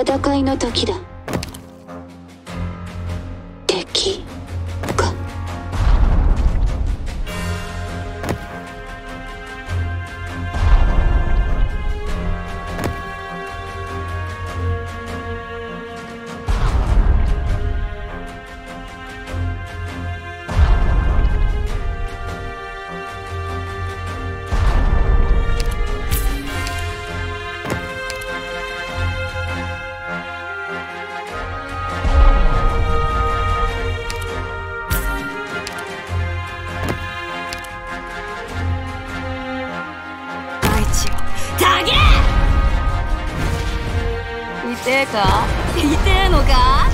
戦いの時だ。敵。痛えか痛えのか？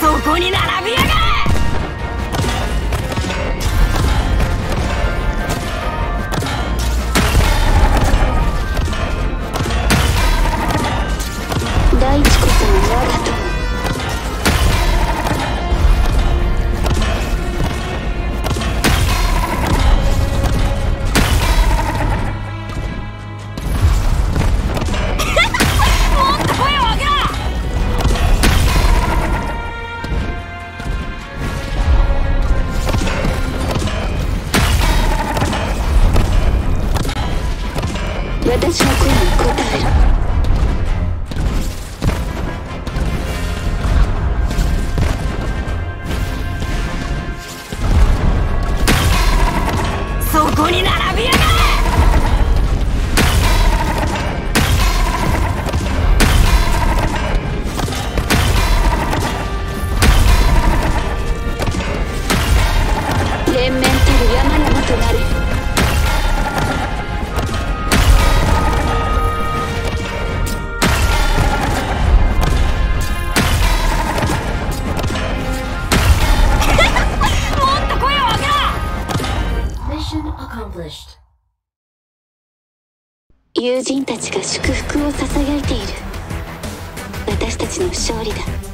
そこに並びやが私の声に答えろ。友人たちが祝福を囁いている。私たちの勝利だ。